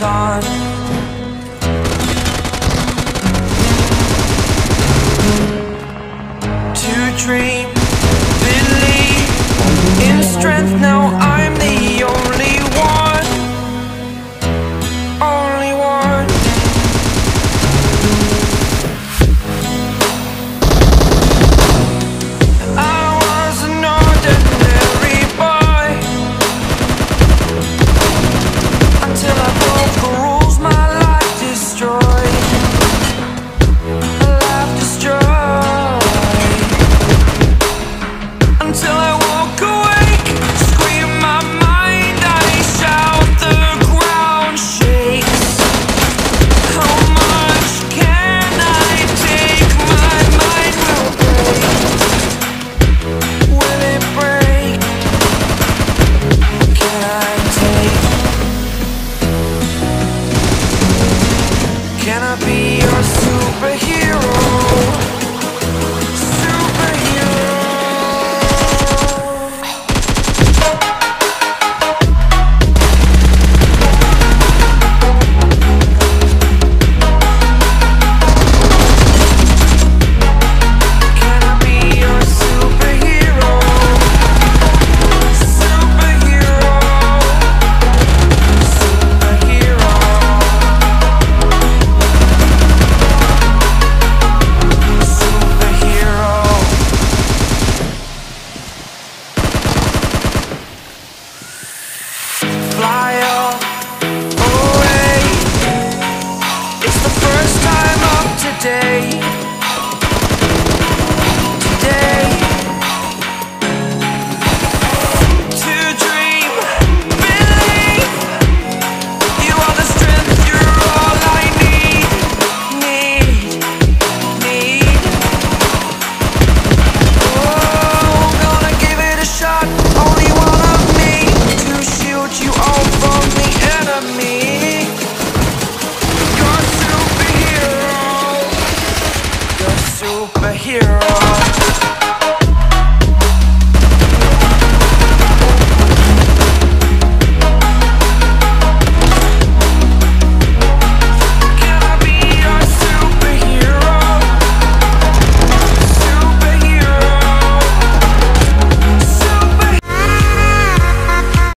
time To dream, believe in strength now I be your superhero.